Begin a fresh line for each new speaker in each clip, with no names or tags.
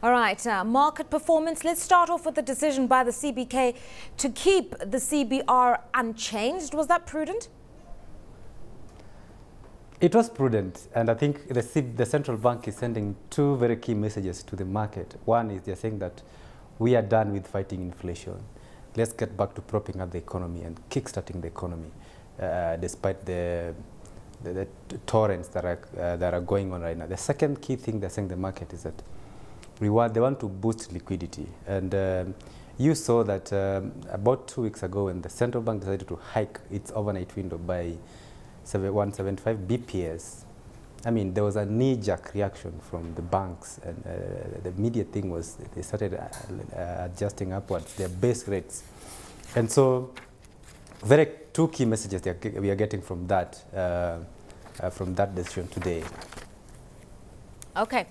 All right, uh, market performance. Let's start off with the decision by the CBK to keep the CBR unchanged. Was that prudent?
It was prudent, and I think the, C the central bank is sending two very key messages to the market. One is they're saying that we are done with fighting inflation. Let's get back to propping up the economy and kickstarting the economy, uh, despite the, the, the, torrents that are, uh, that are going on right now. The second key thing they're saying the market is that we want, they want to boost liquidity. And um, you saw that um, about two weeks ago when the central bank decided to hike its overnight window by 175 BPS, I mean, there was a knee-jerk reaction from the banks, and uh, the immediate thing was they started uh, uh, adjusting upwards their base rates. And so, very two key messages we are getting from that, uh, uh, from that decision today.
Okay.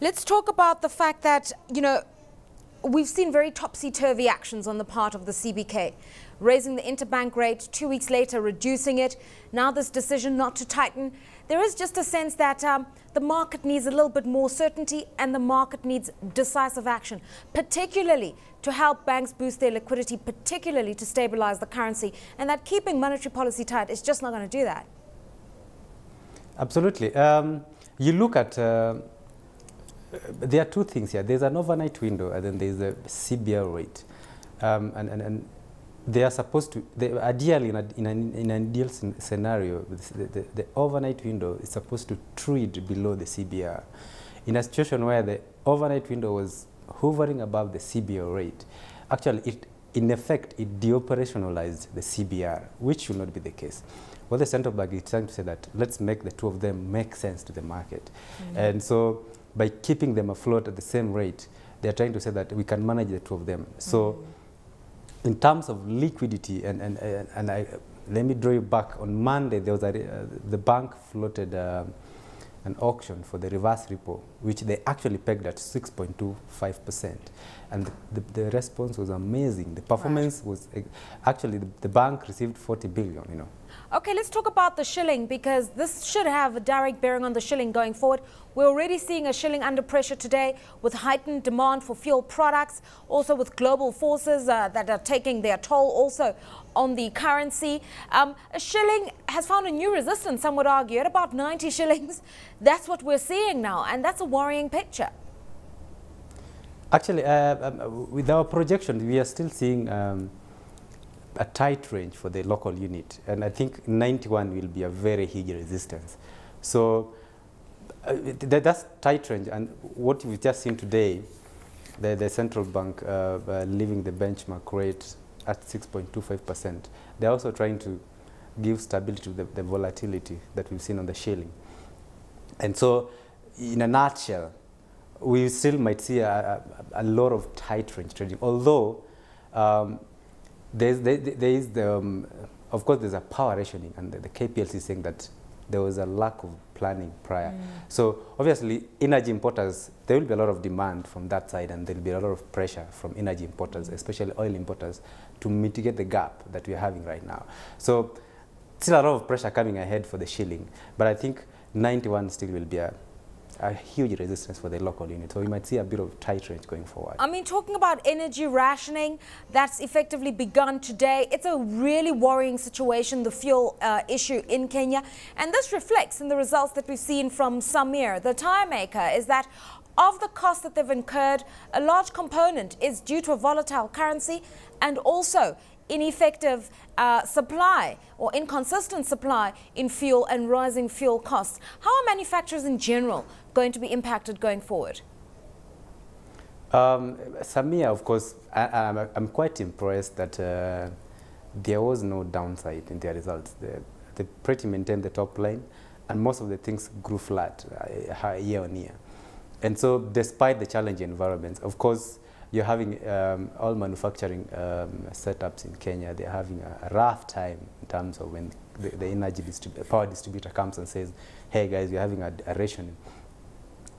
Let's talk about the fact that, you know, we've seen very topsy-turvy actions on the part of the CBK, raising the interbank rate, two weeks later reducing it, now this decision not to tighten. There is just a sense that um, the market needs a little bit more certainty and the market needs decisive action, particularly to help banks boost their liquidity, particularly to stabilize the currency, and that keeping monetary policy tight is just not going to do that.
Absolutely. Um, you look at uh, there are two things here. There's an overnight window, and then there's a CBR rate. Um, and, and, and they are supposed to, they, ideally, in, a, in, an, in an ideal scenario, the, the, the, overnight window is supposed to trade below the CBR. In a situation where the overnight window was hovering above the CBR rate, actually, it, in effect, it deoperationalized the CBR, which should not be the case. What the central bank is trying to say that let's make the two of them make sense to the market. Mm -hmm. And so by keeping them afloat at the same rate, they're trying to say that we can manage the two of them. So mm in terms of liquidity, and, and, and I, let me draw you back, on Monday, there was a, uh, the bank floated uh, an auction for the reverse repo, which they actually pegged at 6.25%. And the, the, response was amazing. The performance right. was, actually, the, the bank received 40 billion, you know.
Okay, let's talk about the shilling because this should have a direct bearing on the shilling going forward. We're already seeing a shilling under pressure today with heightened demand for fuel products, also with global forces uh, that are taking their toll also on the currency. Um, a shilling has found a new resistance, some would argue, at about 90 shillings. That's what we're seeing now, and that's a worrying picture.
Actually, uh, um, with our projection, we are still seeing um, a tight range for the local unit. And I think 91 will be a very huge resistance. So uh, that's tight range. And what we've just seen today, the, the central bank uh, uh, leaving the benchmark rate at 6.25%, they're also trying to give stability to the, the volatility that we've seen on the shilling. And so, in a nutshell, we still might see a, a, a lot of tight range trading, although um, there's, there, there is the, um, of course, there's a power rationing, and the, the KPLC is saying that there was a lack of planning prior. Mm. So obviously, energy importers, there will be a lot of demand from that side, and there will be a lot of pressure from energy importers, mm. especially oil importers, to mitigate the gap that we are having right now. So still a lot of pressure coming ahead for the shilling, but I think 91 still will be a a huge resistance for the local unit. So we might see a bit of tight range going forward.
I mean, talking about energy rationing, that's effectively begun today. It's a really worrying situation, the fuel uh, issue in Kenya. And this reflects in the results that we've seen from Sameer, the tire maker, is that of the cost that they've incurred, a large component is due to a volatile currency and also ineffective uh, supply or inconsistent supply in fuel and rising fuel costs. How are manufacturers in general going to be impacted going forward?
Um, Sameer, of course, I, am quite impressed that uh, there was no downside in their results. They, they pretty maintained the top line, and most of the things grew flat uh, year on year. And so, despite the challenging environments, of course, you're having um, all manufacturing um, setups in Kenya, they're having a, rough time in terms of when the, the energy distrib power distributor comes and says, hey guys, we're having a, a rationing.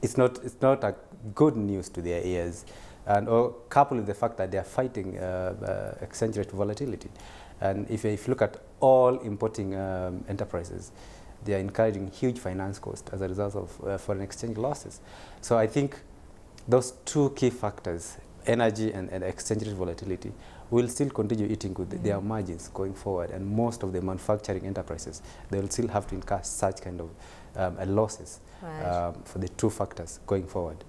It's not, it's not a good news to their ears. And or coupled with the fact that they're fighting uh, uh, exchange rate volatility. And if, if you look at all importing um, enterprises, they are incurring huge finance costs as a result of uh, foreign exchange losses. So I think those two key factors, energy and, and exchange rate volatility, will still continue eating with their margins going forward. And most of the manufacturing enterprises, they will still have to incur such kind of um, losses
Right.
um, for the two factors going forward.